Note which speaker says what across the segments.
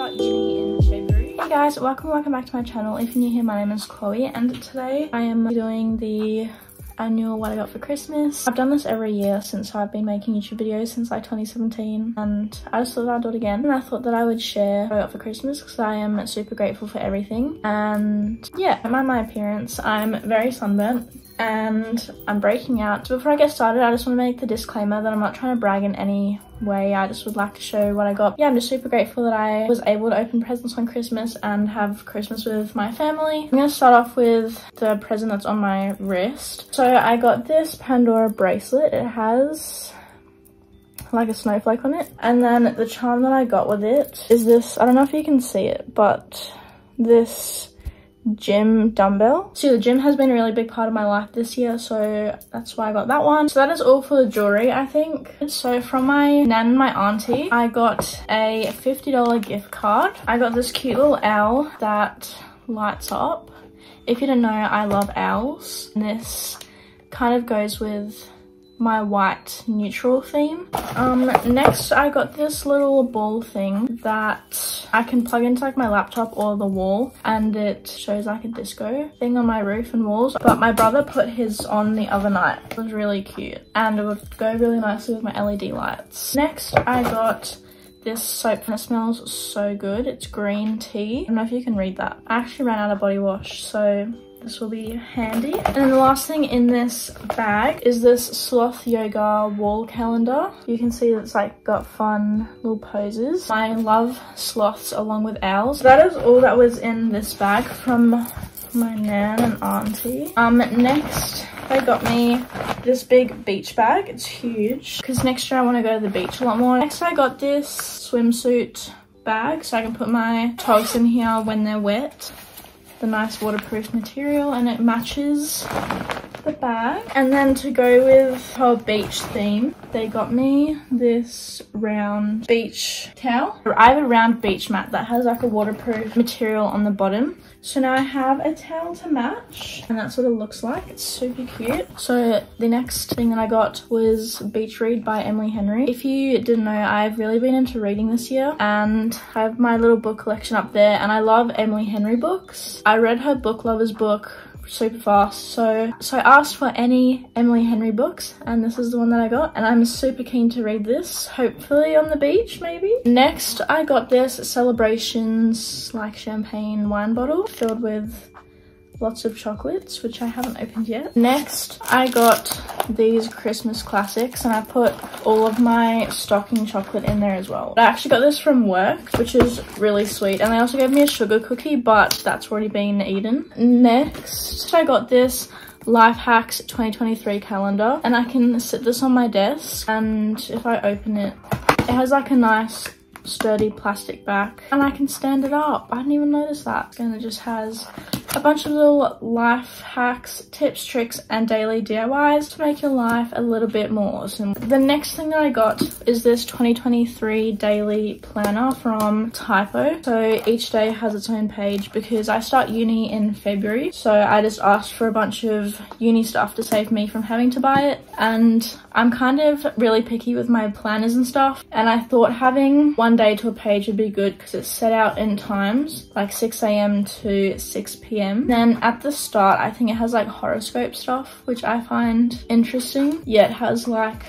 Speaker 1: start in February. Hey guys, welcome welcome back to my channel. If you're new here, my name is Chloe and today I am doing the annual what I got for Christmas. I've done this every year since I've been making YouTube videos since like 2017 and I just thought I'd do it again and I thought that I would share what I got for Christmas because I am super grateful for everything and yeah, mind my appearance, I'm very sunburnt and I'm breaking out. Before I get started, I just want to make the disclaimer that I'm not trying to brag in any way. I just would like to show what I got. Yeah, I'm just super grateful that I was able to open presents on Christmas and have Christmas with my family. I'm going to start off with the present that's on my wrist. So I got this Pandora bracelet. It has like a snowflake on it. And then the charm that I got with it is this, I don't know if you can see it, but this gym dumbbell. So the gym has been a really big part of my life this year, so that's why I got that one. So that is all for the jewelry, I think. So from my nan and my auntie, I got a $50 gift card. I got this cute little owl that lights up. If you don't know, I love owls. And this kind of goes with my white neutral theme. Um, next I got this little ball thing that I can plug into like my laptop or the wall and it shows like a disco thing on my roof and walls. But my brother put his on the other night. It was really cute and it would go really nicely with my LED lights. Next I got this soap and it smells so good. It's green tea. I don't know if you can read that. I actually ran out of body wash so this will be handy. And then the last thing in this bag is this sloth yoga wall calendar. You can see it's like got fun little poses. I love sloths along with owls. That is all that was in this bag from my nan and auntie. Um, next they got me this big beach bag. It's huge because next year I want to go to the beach a lot more. Next I got this swimsuit bag so I can put my togs in here when they're wet the nice waterproof material and it matches the bag. And then to go with her beach theme, they got me this round beach towel. I have a round beach mat that has like a waterproof material on the bottom. So now I have a towel to match and that's what it looks like. It's super cute. So the next thing that I got was Beach Read by Emily Henry. If you didn't know, I've really been into reading this year and I have my little book collection up there and I love Emily Henry books. I read her book lovers book super fast. So, so I asked for any Emily Henry books and this is the one that I got and I'm super keen to read this, hopefully on the beach maybe. Next, I got this Celebrations like champagne wine bottle filled with lots of chocolates, which I haven't opened yet. Next, I got these Christmas classics and I put all of my stocking chocolate in there as well. I actually got this from work, which is really sweet. And they also gave me a sugar cookie, but that's already been eaten. Next, I got this Life Hacks 2023 calendar and I can sit this on my desk and if I open it, it has like a nice sturdy plastic back and I can stand it up. I didn't even notice that. And it just has a bunch of little life hacks, tips, tricks, and daily DIYs to make your life a little bit more awesome. The next thing that I got is this 2023 daily planner from Typo. So each day has its own page because I start uni in February. So I just asked for a bunch of uni stuff to save me from having to buy it. And I'm kind of really picky with my planners and stuff. And I thought having one day to a page would be good because it's set out in times like 6 a.m. to 6 p.m. Then at the start, I think it has like horoscope stuff, which I find interesting. Yeah, it has like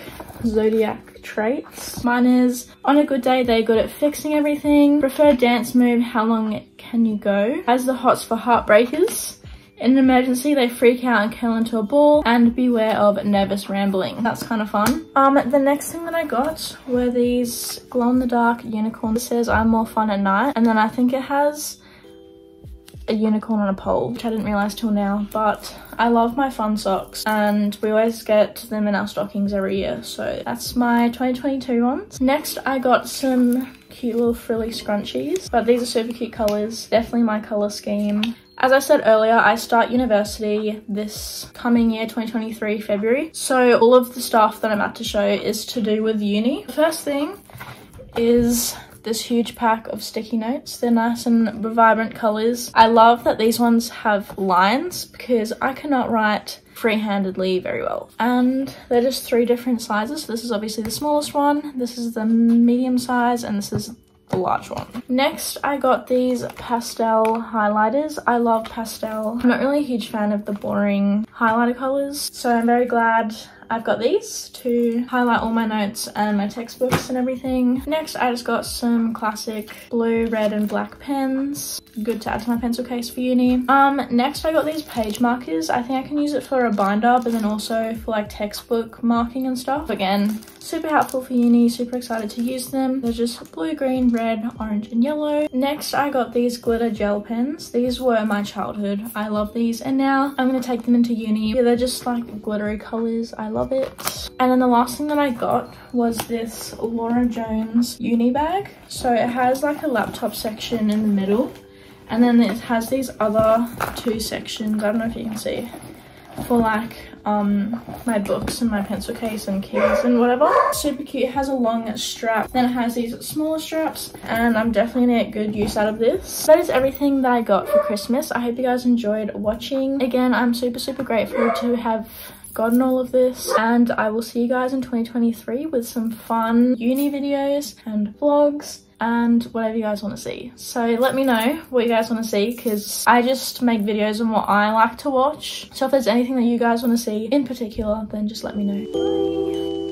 Speaker 1: zodiac traits. Mine is on a good day, they're good at fixing everything. Preferred dance move, how long can you go? Has the hots for heartbreakers. In an emergency, they freak out and curl into a ball and beware of nervous rambling. That's kind of fun. Um, the next thing that I got were these glow-in-the-dark unicorn. It says I'm more fun at night and then I think it has a unicorn on a pole, which I didn't realize till now, but I love my fun socks and we always get them in our stockings every year. So that's my 2022 ones. Next, I got some cute little frilly scrunchies, but these are super cute colors. Definitely my color scheme. As I said earlier, I start university this coming year, 2023, February. So all of the stuff that I'm about to show is to do with uni. The first thing is this huge pack of sticky notes. They're nice and vibrant colors. I love that these ones have lines because I cannot write free-handedly very well. And they're just three different sizes. this is obviously the smallest one, this is the medium size, and this is the large one. Next, I got these pastel highlighters. I love pastel. I'm not really a huge fan of the boring highlighter colors, so I'm very glad I've got these to highlight all my notes and my textbooks and everything. Next, I just got some classic blue, red and black pens. Good to add to my pencil case for uni. Um, next I got these page markers. I think I can use it for a binder, but then also for like textbook marking and stuff. Again, super helpful for uni, super excited to use them. They're just blue, green, red, orange and yellow. Next, I got these glitter gel pens. These were my childhood. I love these and now I'm gonna take them into uni. Yeah, they're just like glittery colors. I love love it. And then the last thing that I got was this Lorna Jane uni bag. So it has like a laptop section in the middle and then it has these other two sections, I don't know if you can see, for like um my books and my pencil case and keys and whatever. Super cute. It has a long strap. Then it has these smaller straps and i'm definitely gonna get good use out of this. That is everything that i got for christmas. I hope you guys enjoyed watching. Again i'm super super grateful to have gotten all of this and I will see you guys in 2023 with some fun uni videos and vlogs and whatever you guys want to see. So let me know what you guys want to see because I just make videos on what I like to watch. So if there's anything that you guys want to see in particular, then just let me know. Bye.